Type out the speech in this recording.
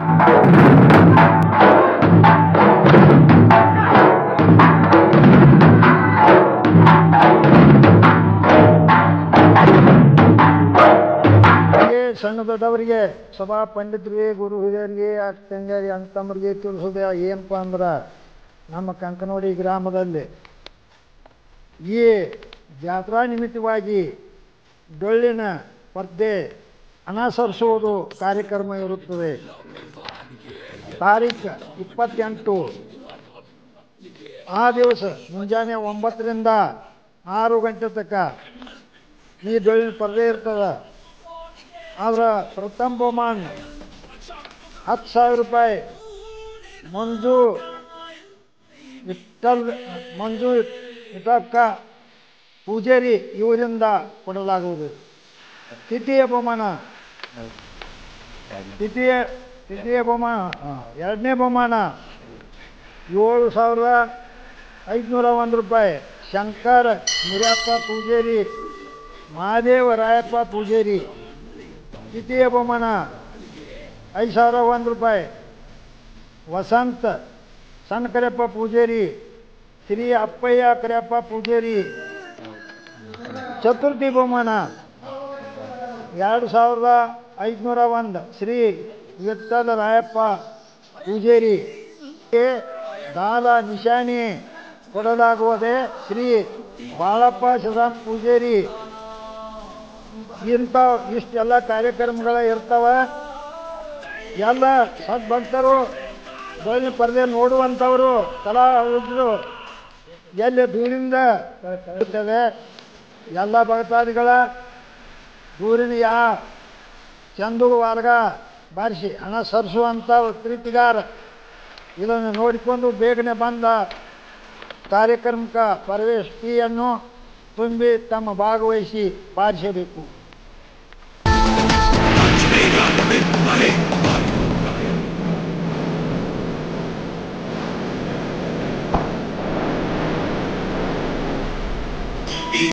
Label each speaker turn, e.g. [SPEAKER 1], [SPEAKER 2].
[SPEAKER 1] ಸಣ್ಣ ದೊಡ್ಡವರಿಗೆ, ಸಭಾ ಪಂಡಿತರಿಗೆ ಗುರು ಹಿರಿಯರಿಗೆ ಅಣ್ಣ ಅಂತಮ್ಮರಿಗೆ ತಿಳಿಸೋದೆ ಏನಪ್ಪ ಅಂದ್ರೆ, ನಮ್ಮ ಕಂಕನೋಡಿ ಗ್ರಾಮದಲ್ಲಿ ಈ ಜಾತ್ರಾ ನಿಮಿತ್ತವಾಗಿ ಡೊಳ್ಳಿನ ಸ್ಪರ್ಧೆ ಅನುಸರಿಸುವುದು ಕಾರ್ಯಕ್ರಮ ಇರುತ್ತದೆ. ತಾರೀಖು ಇಪ್ಪತ್ತೆಂಟು. ಆ ದಿವಸ ಮುಂಜಾನೆ ಒಂಬತ್ತರಿಂದ ಆರು ಗಂಟೆ ತನಕ ನೀ ದೊಳಿನ ಪರದೆ ಇರ್ತದೆ. ಆದ್ರೆ ಪ್ರಥಮ ಬಹುಮಾನ ಹತ್ತು ಸಾವಿರ ರೂಪಾಯಿ. ಮಂಜು ವಿಠಲ್, ಮಂಜು ಇಟಕ್ಕ ಪೂಜಾರಿ ಇವರಿಂದ ಕೊಡಲಾಗುವುದು. ತೃತೀಯ ಬಹುಮಾನ. ತೃತೀಯ ತೃತೀಯ ಬಹುಮಾನ ಎರಡನೇ ಬಹುಮಾನ. ಏಳು ಸಾವಿರದ ಐದುನೂರ ಒಂದು ರೂಪಾಯಿ. ಶಂಕರ ಮುರಿಯಪ್ಪ ಪೂಜಾರಿ ಮಹಾದೇವ ರಾಯಪ್ಪ ಪೂಜೇರಿ. ದ್ವಿತೀಯ ಬಹುಮಾನ ಐದು ಸಾವಿರ ಒಂದು ರೂಪಾಯಿ. ವಸಂತ ಸಣ್ಣ ಕರೆಯಪ್ಪ ಪೂಜಾರಿ ಶ್ರೀ ಅಪ್ಪಯ್ಯ ಕರೆಯಪ್ಪ ಪೂಜೇರಿ. ಚತುರ್ಥಿ ಬಹುಮಾನ. ಎರಡು ಸಾವಿರದ ಐದುನೂರ ಒಂದು ಶ್ರೀ ವಿಠ್ಠಲ ರಾಯಪ್ಪ ಪೂಜೇರಿ ದಾನ ನಿಶಾನಿ ಕೊಡಲಾಗುವುದೇ ಶ್ರೀ ಬಾಳಪ್ಪ ಶಿವರಾಮ್ ಪೂಜೇರಿ. ಇಂಥ ಇಷ್ಟೆಲ್ಲ ಕಾರ್ಯಕ್ರಮಗಳ ಇರ್ತಾವ. ಎಲ್ಲ ಸದ್ಭಕ್ತರು ದೈನ ಪರದೆ ನೋಡುವಂಥವರು ಕಲಾವಿದರು ಎಲ್ಲಿ ದೂರಿಂದ ಎಲ್ಲ ಭಕ್ತಾದಿಗಳ ಸೂರ್ಯನ ಯಾ ಚಂದುಗ ವಾಲ್ಗ ಬಾರಿಸಿ ಹಣ ಸರಿಸುವಂಥ ಪ್ರೀತಿಗಾರ ಇದನ್ನು ನೋಡಿಕೊಂಡು ಬೇಗನೆ ಬಂದ ಕಾರ್ಯಕ್ರಮಕ ಪರವೇಶ್ ಪಿಯನ್ನು ತುಂಬಿ ತಮ್ಮ ಭಾಗವಹಿಸಿ ಬಾರಿಸಬೇಕು.